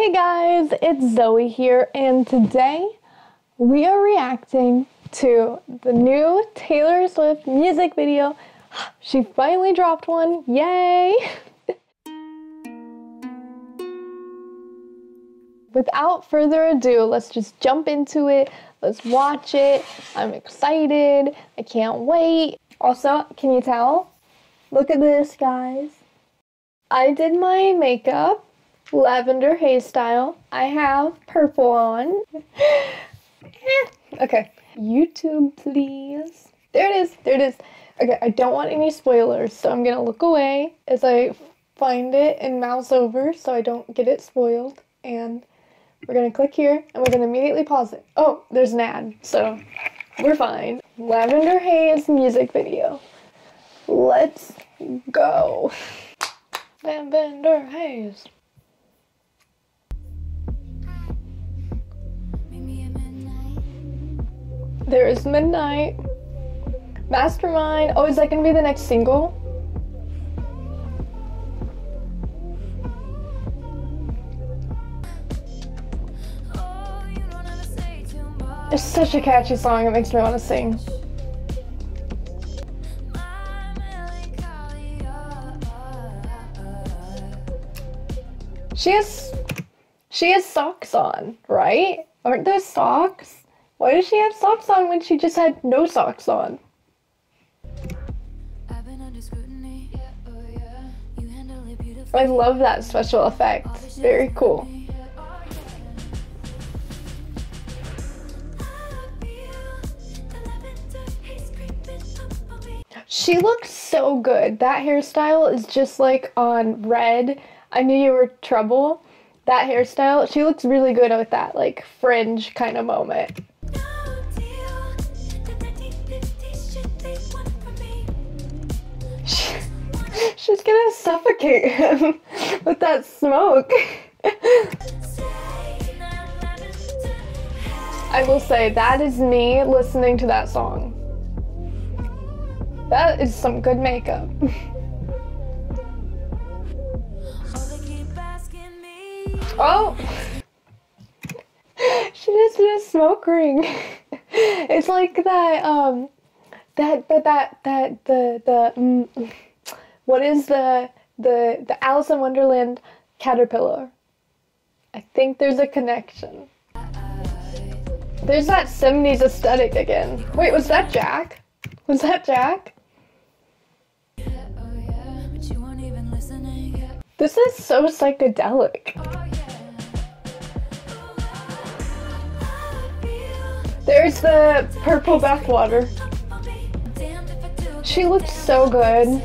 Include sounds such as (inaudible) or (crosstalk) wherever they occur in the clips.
Hey guys, it's Zoey here, and today we are reacting to the new Taylor Swift music video. She finally dropped one, yay! (laughs) Without further ado, let's just jump into it. Let's watch it. I'm excited. I can't wait. Also, can you tell? Look at this, guys. I did my makeup lavender hairstyle. I have purple on. (laughs) okay, YouTube, please. There it is. There it is. Okay, I don't want any spoilers, so I'm gonna look away as I find it and mouse over so I don't get it spoiled. And we're gonna click here and we're gonna immediately pause it. Oh, there's an ad, so we're fine. Lavender Haze music video. Let's go. Lavender Haze. There is Midnight. Mastermind. Oh, is that gonna be the next single? It's such a catchy song, it makes me want to sing. She has she has socks on, right? Aren't those socks? Why does she have socks on when she just had no socks on? Oh, I love that special effect. Very cool. Oh, she looks so good. That hairstyle is just like on red. I knew you were trouble. That hairstyle, she looks really good with that like fringe kind of moment. She's gonna suffocate him (laughs) with that smoke. (laughs) I will say, that is me listening to that song. That is some good makeup. (laughs) oh! she just did a smoke ring. it's like that, um, that, but that, that, the, the, mm, what is the, the, the Alice in Wonderland caterpillar? I think there's a connection. There's that 70s aesthetic again. Wait, was that Jack? Was that Jack? This is so psychedelic. There's the purple bathwater. She looks so good.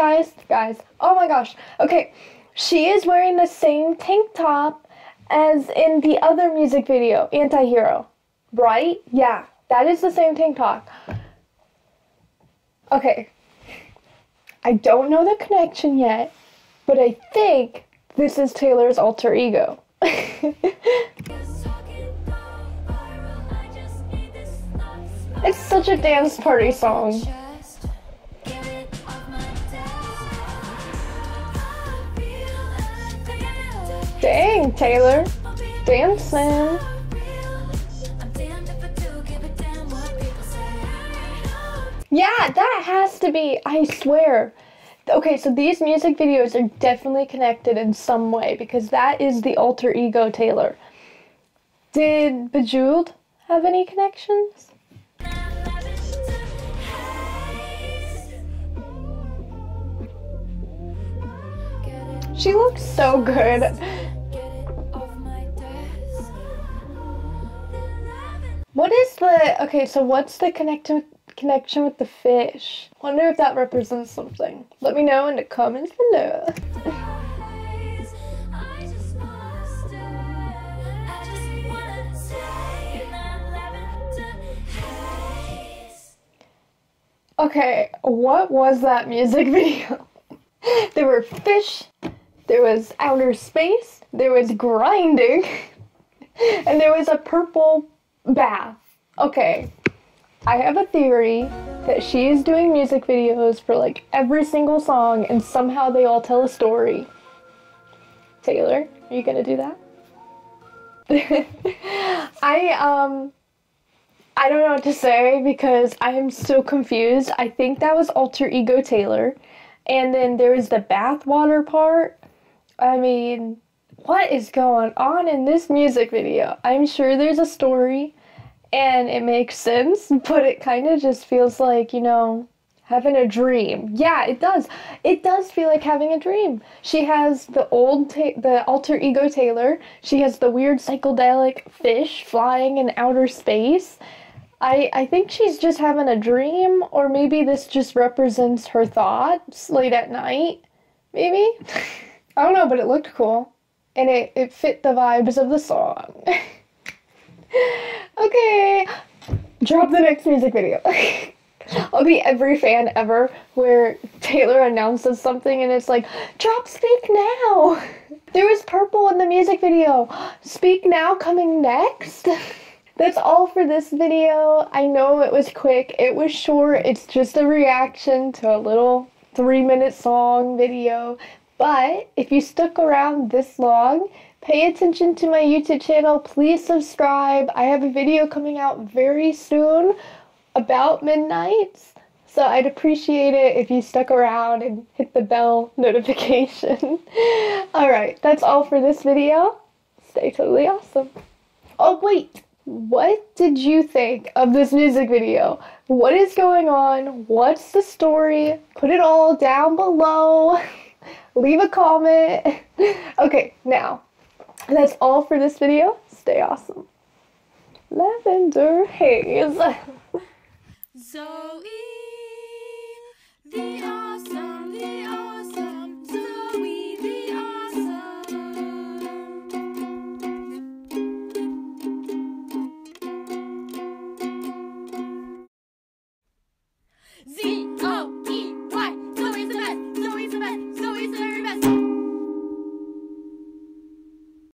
Guys, guys. Oh my gosh. Okay, she is wearing the same tank top as in the other music video, Anti-Hero. Right? Yeah, that is the same tank top. Okay. I don't know the connection yet, but I think this is Taylor's alter ego. (laughs) it's such a dance party song. Dang, Taylor. Dancing. Yeah, that has to be, I swear. Okay, so these music videos are definitely connected in some way because that is the alter ego Taylor. Did Bejeweled have any connections? She looks so good. What is the okay? So what's the connection connection with the fish? Wonder if that represents something. Let me know in the comments below. Okay, what was that music (laughs) video? there were fish, there was outer space, there was grinding, (laughs) and there was a purple bath. Okay, I have a theory that she is doing music videos for like every single song and somehow they all tell a story. Taylor, are you gonna do that? (laughs) I um I don't know what to say because I am so confused. I think that was alter ego Taylor. And then there was the bathwater part. I mean, what is going on in this music video? I'm sure there's a story and it makes sense, (laughs) but it kind of just feels like, you know, having a dream. Yeah, it does. It does feel like having a dream. She has the old, the alter ego Taylor. She has the weird psychedelic fish flying in outer space. I, I think she's just having a dream, or maybe this just represents her thoughts late at night. Maybe? (laughs) I don't know, but it looked cool. And it, it fit the vibes of the song. (laughs) okay, drop the next music video. (laughs) I'll be every fan ever where Taylor announces something and it's like, drop Speak Now! (laughs) There was purple in the music video. Speak Now coming next? That's all for this video. I know it was quick, it was short, it's just a reaction to a little three minute song video. But if you stuck around this long, pay attention to my YouTube channel. Please subscribe. I have a video coming out very soon about Midnights. So I'd appreciate it if you stuck around and hit the bell (laughs) notification. Alright, that's all for this video. Stay totally awesome. Oh wait, what did you think of this music video? What is going on? What's the story? Put it all down below. (laughs) leave a comment. (laughs) okay, now, that's all for this video. Stay awesome. Lavender Haze. Zoey, the awesome, the awesome.